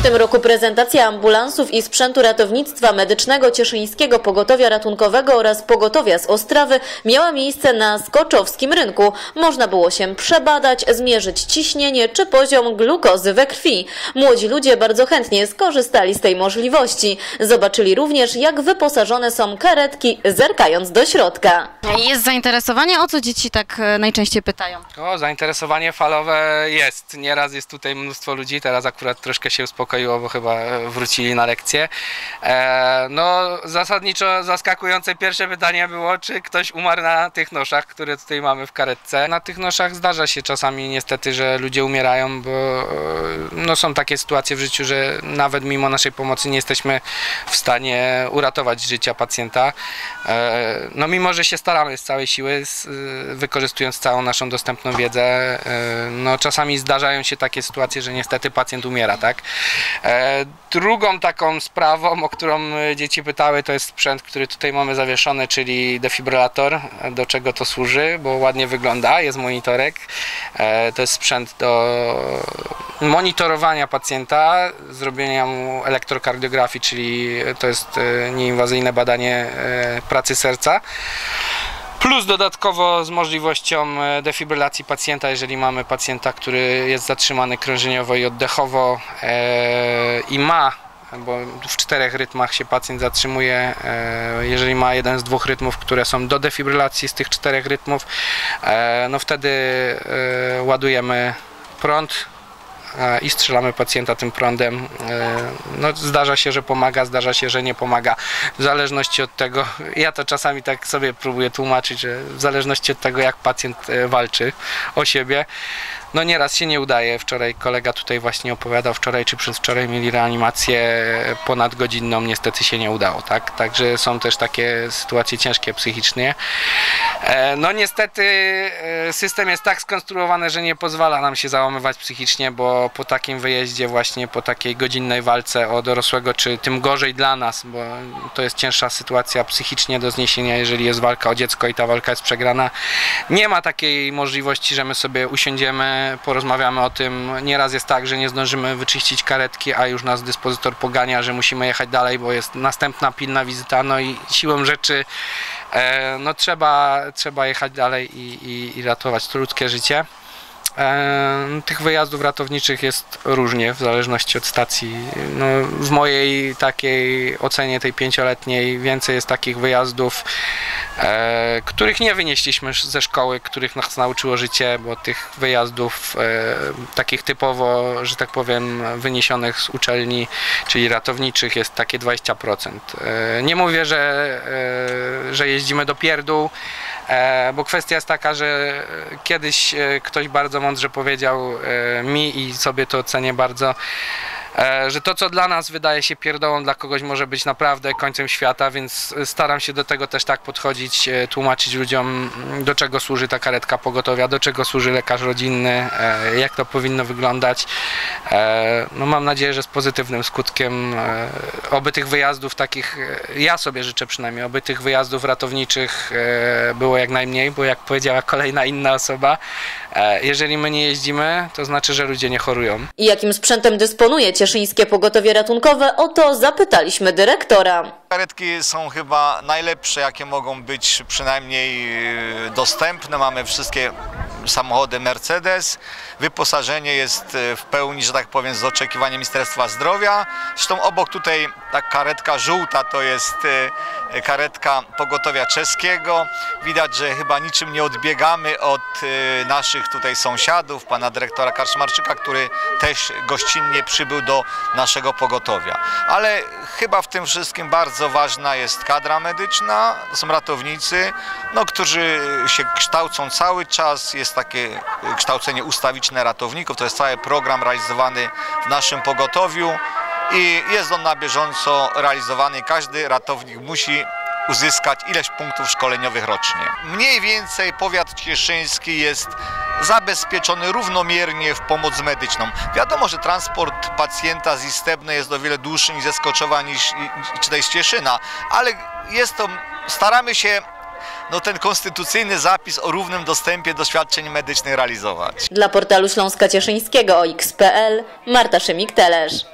W tym roku prezentacja ambulansów i sprzętu ratownictwa medycznego Cieszyńskiego Pogotowia Ratunkowego oraz Pogotowia z Ostrawy miała miejsce na Skoczowskim Rynku. Można było się przebadać, zmierzyć ciśnienie czy poziom glukozy we krwi. Młodzi ludzie bardzo chętnie skorzystali z tej możliwości. Zobaczyli również, jak wyposażone są karetki, zerkając do środka. Jest zainteresowanie? O co dzieci tak e, najczęściej pytają? O, zainteresowanie falowe jest. Nieraz jest tutaj mnóstwo ludzi, teraz akurat troszkę się uspokoiło, bo chyba wrócili na lekcję. E, no, zasadniczo zaskakujące pierwsze pytanie było, czy ktoś umarł na tych noszach, które tutaj mamy w karetce. Na tych noszach zdarza się czasami niestety, że ludzie umierają, bo e, no, są takie sytuacje w życiu, że nawet mimo naszej pomocy nie jesteśmy w stanie uratować życia pacjenta. E, no, mimo, że się staramy z całej siły, wykorzystując całą naszą dostępną wiedzę, no, czasami zdarzają się takie sytuacje, że niestety pacjent umiera, tak? E, Drugą taką sprawą, o którą e, dzieci pytały, to jest sprzęt, który tutaj mamy zawieszony, czyli defibrylator. Do czego to służy? Bo ładnie wygląda, jest monitorek. E, To jest sprzęt do monitorowania pacjenta, zrobienia mu elektrokardiografii, czyli to jest e, nieinwazyjne badanie e, pracy serca. Plus dodatkowo z możliwością e, defibrylacji pacjenta, jeżeli mamy pacjenta, który jest zatrzymany krążeniowo i oddechowo e, i ma, bo w czterech rytmach się pacjent zatrzymuje, e, jeżeli ma jeden z dwóch rytmów, które są do defibrylacji z tych czterech rytmów, no wtedy ładujemy prąd i strzelamy pacjenta tym prądem. E, No, zdarza się, że pomaga, zdarza się, że nie pomaga. W zależności od tego, ja to czasami tak sobie próbuję tłumaczyć, że w zależności od tego, jak pacjent e, walczy o siebie, no nieraz się nie udaje. Wczoraj kolega tutaj właśnie opowiadał, wczoraj czy przedwczoraj mieli reanimację ponadgodzinną, niestety się nie udało, tak? Także są też takie sytuacje ciężkie psychicznie. E, No niestety e, system jest tak skonstruowany, że nie pozwala nam się załamywać psychicznie, bo po takim wyjeździe właśnie, po takiej godzinnej walce o dorosłego, czy tym gorzej dla nas, bo to jest cięższa sytuacja psychicznie do zniesienia, jeżeli jest walka o dziecko i ta walka jest przegrana. Nie ma takiej możliwości, że my sobie usiądziemy, porozmawiamy o tym. Nieraz jest tak, że nie zdążymy wyczyścić karetki, a już nas dyspozytor pogania, że musimy jechać dalej, bo jest następna pilna wizyta, no i siłą rzeczy e, no trzeba, trzeba jechać dalej i, i, i ratować to ludzkie życie. Tych wyjazdów ratowniczych jest różnie w zależności od stacji. No, w mojej takiej ocenie tej pięcioletniej więcej jest takich wyjazdów, e, których nie wynieśliśmy ze szkoły, których nas nauczyło życie, bo tych wyjazdów e, takich typowo, że tak powiem, wyniesionych z uczelni, czyli ratowniczych jest takie 20%. E, nie mówię, że, e, że jeździmy do pierdół, bo kwestia jest taka, że e, kiedyś e, ktoś bardzo mądrze powiedział e, mi i sobie to cenię bardzo, e, że to co dla nas wydaje się pierdołą, dla kogoś może być naprawdę końcem świata, więc e, staram się do tego też tak podchodzić, e, tłumaczyć ludziom mm, do czego służy ta karetka pogotowia, do czego służy lekarz rodzinny, e, jak to powinno wyglądać. E, No mam nadzieję, że z pozytywnym skutkiem e, oby tych wyjazdów takich, e, ja sobie życzę przynajmniej, oby tych wyjazdów ratowniczych e, było jak najmniej, bo jak powiedziała kolejna inna osoba, e, jeżeli my nie jeździmy, to znaczy, że ludzie nie chorują. I jakim sprzętem dysponuje Cieszyńskie Pogotowie Ratunkowe? O to zapytaliśmy dyrektora. Karetki są chyba najlepsze, jakie mogą być przynajmniej e, dostępne. Mamy wszystkie samochody Mercedes. Wyposażenie jest e, w pełni, że tak powiem, z oczekiwania Ministerstwa Zdrowia. Zresztą obok tutaj ta karetka żółta to jest e, karetka pogotowia czeskiego. Widać, że chyba niczym nie odbiegamy od e, naszych tutaj sąsiadów, pana dyrektora Karczmarczyka, który też gościnnie przybył do naszego pogotowia. Ale chyba w tym wszystkim bardzo ważna jest kadra medyczna, są ratownicy, no, którzy się kształcą cały czas. Jest takie kształcenie ustawiczne ratowników, to jest cały program realizowany w naszym pogotowiu i jest on na bieżąco realizowany każdy ratownik musi uzyskać ileś punktów szkoleniowych rocznie. Mniej więcej powiat cieszyński jest zabezpieczony równomiernie w pomoc medyczną. Wiadomo, że transport pacjenta z Istebnej jest o wiele dłuższy niż ze Skoczowa, niż, też z Cieszyna, ale jest to, staramy się no, ten konstytucyjny zapis o równym dostępie do świadczeń medycznych realizować. Dla portalu Śląska Cieszyńskiego OX.pl Marta Szymik-Telesz.